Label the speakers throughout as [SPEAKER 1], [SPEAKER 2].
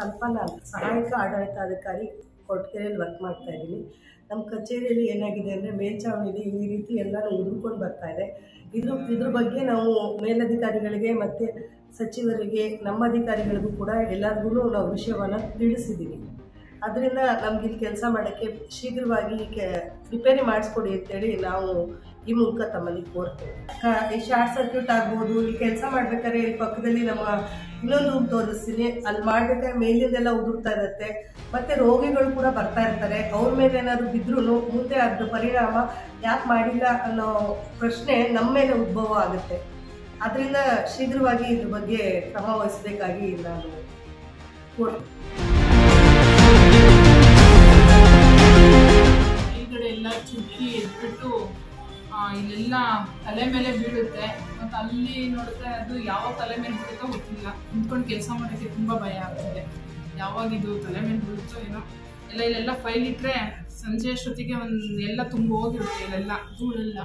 [SPEAKER 1] ಕಲ್ಪನಾ ಸಹಾಯಕ ಆಡಳಿತಾಧಿಕಾರಿ ಕೊರಟಗೆರೆಯಲ್ಲಿ ವರ್ಕ್ ಮಾಡ್ತಾ ಇದ್ದೀನಿ. ನಮ್ಮ ಕಚೇರಿಯಲ್ಲಿ ಏನಾಗಿದೆ ಅಂದರೆ ಇದೆ ಈ ರೀತಿ ಎಲ್ಲನೂ ಹುಡುಕೊಂಡು ಬರ್ತಾ ಇದೆ. ಇದ್ರ ಇದ್ರ ಬಗ್ಗೆ ನಾವು ಮೇಲಧಿಕಾರಿಗಳಿಗೆ ಮತ್ತು ಸಚಿವರಿಗೆ, ನಮ್ಮ ಅಧಿಕಾರಿಗಳಿಗೂ ಕೂಡ ಎಲ್ಲರಿಗೂ ನಾವು ವಿಷಯವನ್ನು ತಿಳಿಸಿದ್ದೀವಿ ಅದರಿಂದ ನಮ್ಗೆ ಇಲ್ಲಿ ಕೆಲಸ ಮಾಡೋಕ್ಕೆ ಶೀಘ್ರವಾಗಿ ರಿಪೇರಿ ಮಾಡಿಸ್ಕೊಡಿ ಅಂತೇಳಿ ನಾವು ಈ ಮೂಲಕ ತಮ್ಮಲ್ಲಿ ಕೋರ್ತೇವೆ. ಈ ಶಾರ್ಟ್ ಸರ್ಕ್ಯೂಟ್ ಆಗ್ಬೋದು, ಇಲ್ಲಿ ಕೆಲಸ ಮಾಡ್ಬೇಕಾದ್ರೆ ಇಲ್ಲಿ ಪಕ್ಕದಲ್ಲಿ ನಮ್ಮ ಇನ್ನೊಂದು ರೂಮ್ ತೋರಿಸ್ತೀನಿ. ಅಲ್ಲಿ ಮಾಡ್ಬೇಕಾದ್ರೆ ಮೇಲಿಂದೆಲ್ಲ ಉದುರ್ತಾ ಇರುತ್ತೆ. ಮತ್ತೆ ರೋಗಿಗಳು ಕೂಡ ಬರ್ತಾ ಇರ್ತಾರೆ. ಅವ್ರ ಮೇಲೆ ಏನಾದರೂ ಬಿದ್ರೂ ಮುಂದೆ ಅದ್ರ ಪರಿಣಾಮ ಯಾಕೆ ಮಾಡಿಲ್ಲ ಅನ್ನೋ ಪ್ರಶ್ನೆ ನಮ್ಮ ಮೇಲೆ ಉದ್ಭವ ಆಗುತ್ತೆ. ಅದರಿಂದ ಶೀಘ್ರವಾಗಿ ಇದ್ರ ಬಗ್ಗೆ ಕ್ರಮ ವಹಿಸಬೇಕಾಗಿ ನಾನು ಕೋರ್ತೇನೆ.
[SPEAKER 2] ಇಲ್ಲೆಲ್ಲ ತಲೆ ಮೇಲೆ ಬೀಳುತ್ತೆ. ಮತ್ತು ಅಲ್ಲಿ ನೋಡಿದ್ರೆ ಅದು ಯಾವ ತಲೆ ಮೇಲೆ ಬೀಳುತ್ತೋ ಗೊತ್ತಿಲ್ಲ. ನಿಂತ್ಕೊಂಡು ಕೆಲಸ ಮಾಡೋಕ್ಕೆ ತುಂಬ ಭಯ ಆಗ್ತದೆ. ಯಾವಾಗ ಇದು ತಲೆ ಮೇಲೆ ಬೀಳುತ್ತೋ ಏನೋ. ಎಲ್ಲ ಇಲ್ಲೆಲ್ಲ ಫೈಲ್ ಇಟ್ಟರೆ ಸಂಜೆ ಅಷ್ಟೊತ್ತಿಗೆ ಒಂದು ಎಲ್ಲ ತುಂಬ ಹೋಗಿರುತ್ತೆ ಇಲ್ಲೆಲ್ಲ, ಧೂಳೆಲ್ಲ.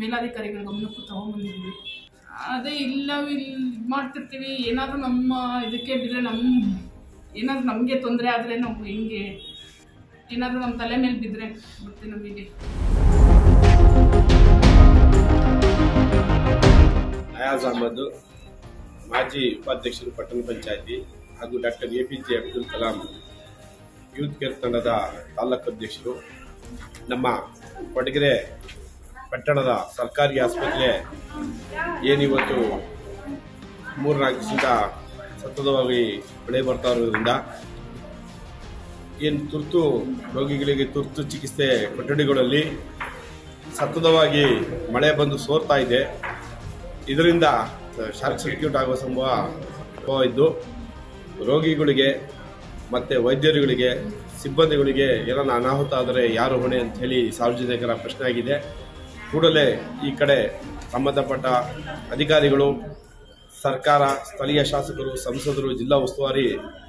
[SPEAKER 2] ಮೇಲಾಧಿಕಾರಿಗಳ ಗಮನಕ್ಕೂ ತಗೊಂಡ್ಬಂದಿದ್ವಿ ಅದೇ ಇಲ್ಲ ಇಲ್ಲಿ ಮಾಡ್ತಿರ್ತೀವಿ. ಏನಾದರೂ ನಮ್ಮ ಇದಕ್ಕೆ ಬಿದ್ದರೆ ನಮ್ಮ ಏನಾದರೂ ನಮಗೆ ತೊಂದರೆ ಆದರೆ ನಾವು ಹೆಂಗೆ? ಏನಾದರೂ ನಮ್ಮ ತಲೆ ಮೇಲೆ ಬಿದ್ದರೆ ಮತ್ತೆ ನಮಗೆ?
[SPEAKER 3] ನಯಾಜ್ ಅಹಮದ್ ಮಾಜಿ ಉಪಾಧ್ಯಕ್ಷರು ಪಟ್ಟಣ ಪಂಚಾಯತಿ ಹಾಗೂ doctor A P J Abdul Kalam youth care ತಂಡದ ತಾಲೂಕು ಅಧ್ಯಕ್ಷರು, ನಮ್ಮ ಕೊಡಗೆರೆ ಪಟ್ಟಣದ ಸರ್ಕಾರಿ ಆಸ್ಪತ್ರೆ ಏನಿವತ್ತು ಮೂರು ದಿವಸದಿಂದ ಸತತವಾಗಿ ಮಳೆ ಬರ್ತಾ ಇರೋದ್ರಿಂದ ಏನು ತುರ್ತು ರೋಗಿಗಳಿಗೆ ತುರ್ತು ಚಿಕಿತ್ಸೆ ಕೊಠಡಿಗಳಲ್ಲಿ ಸತತವಾಗಿ ಮಳೆ ಬಂದು ಸೋರ್ತಾ ಇದೆ. ಇದರಿಂದ ಶಾರ್ಟ್ ಸರ್ಕ್ಯೂಟ್ ಆಗುವ ಸಂಭವ ಇದ್ದು, ರೋಗಿಗಳಿಗೆ ಮತ್ತು ವೈದ್ಯರುಗಳಿಗೆ, ಸಿಬ್ಬಂದಿಗಳಿಗೆ ಏನಾನ ಅನಾಹುತ ಆದರೆ ಯಾರು ಹೊಣೆ ಅಂತ ಹೇಳಿ ಸಾರ್ವಜನಿಕರ ಪ್ರಶ್ನೆ ಆಗಿದೆ. ಕೂಡಲೇ ಈ ಕಡೆ ಸಂಬಂಧಪಟ್ಟ ಅಧಿಕಾರಿಗಳು, ಸರ್ಕಾರ, ಸ್ಥಳೀಯ ಶಾಸಕರು, ಸಂಸದರು, ಜಿಲ್ಲಾ ಉಸ್ತುವಾರಿ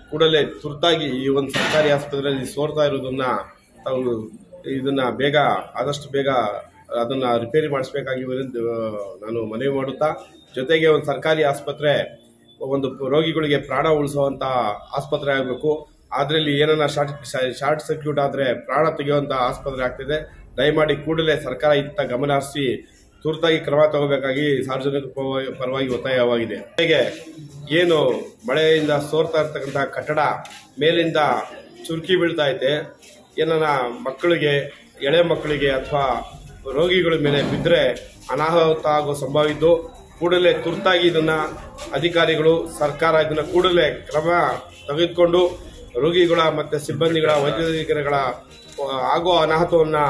[SPEAKER 3] ಕೂಡಲೇ ತುರ್ತಾಗಿ ಈ ಒಂದು ಸರ್ಕಾರಿ ಆಸ್ಪತ್ರೆಯಲ್ಲಿ ಸೋರ್ತಾ ಇರೋದನ್ನ ತಾವು ಇದನ್ನ ಬೇಗ, ಆದಷ್ಟು ಬೇಗ ಅದನ್ನ ರಿಪೇರಿ ಮಾಡಿಸ್ಬೇಕಾಗಿ ನಾನು ಮನವಿ ಮಾಡುತ್ತಾ, ಜೊತೆಗೆ ಒಂದು ಸರ್ಕಾರಿ ಆಸ್ಪತ್ರೆ, ಒಂದು ರೋಗಿಗಳಿಗೆ ಪ್ರಾಣ ಉಳಿಸುವಂಥ ಆಸ್ಪತ್ರೆ ಆಗಬೇಕು. ಅದರಲ್ಲಿ ಏನನ್ನ ಶಾರ್ಟ್ ಶಾರ್ಟ್ ಸರ್ಕ್ಯೂಟ್ ಆದರೆ ಪ್ರಾಣ ತೆಗೆಯುವಂಥ ಆಸ್ಪತ್ರೆ ಆಗ್ತಿದೆ. ದಯಮಾಡಿ ಕೂಡಲೇ ಸರ್ಕಾರ ಇತ್ತ ಗಮನ ಹರಿಸಿ ತುರ್ತಾಗಿ ಕ್ರಮ ತಗೋಬೇಕಾಗಿ ಸಾರ್ವಜನಿಕ ಪರವಾಗಿ ಒತ್ತಾಯವಾಗಿದೆ. ಹೇಗೆ ಏನು ಮಳೆಯಿಂದ ಸೋರ್ತಾ ಇರ್ತಕ್ಕಂಥ ಕಟ್ಟಡ ಮೇಲಿಂದ ಚುರುಕಿ ಬೀಳ್ತಾ ಐತೆ ಏನನ್ನ ಮಕ್ಕಳಿಗೆ, ಎಳೆ ಮಕ್ಕಳಿಗೆ ಅಥವಾ ರೋಗಿಗಳ ಮೇಲೆ ಬಿದ್ದರೆ ಅನಾಹುತ ಆಗೋ ಇದ್ದು ಕೂಡಲೇ ತುರ್ತಾಗಿ ಇದನ್ನು ಅಧಿಕಾರಿಗಳು ಸರ್ಕಾರ ಇದನ್ನು ಕೂಡಲೇ ಕ್ರಮ ತೆಗೆದುಕೊಂಡು ರೋಗಿಗಳ ಮತ್ತು ಸಿಬ್ಬಂದಿಗಳ ವೈದ್ಯಾಧಿಕಾರಿಗಳ ಆಗೋ ಅನಾಹುತವನ್ನು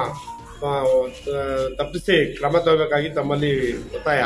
[SPEAKER 3] ತಪ್ಪಿಸಿ ಕ್ರಮ ತಗೋಬೇಕಾಗಿ ತಮ್ಮಲ್ಲಿ ಒತ್ತಾಯ.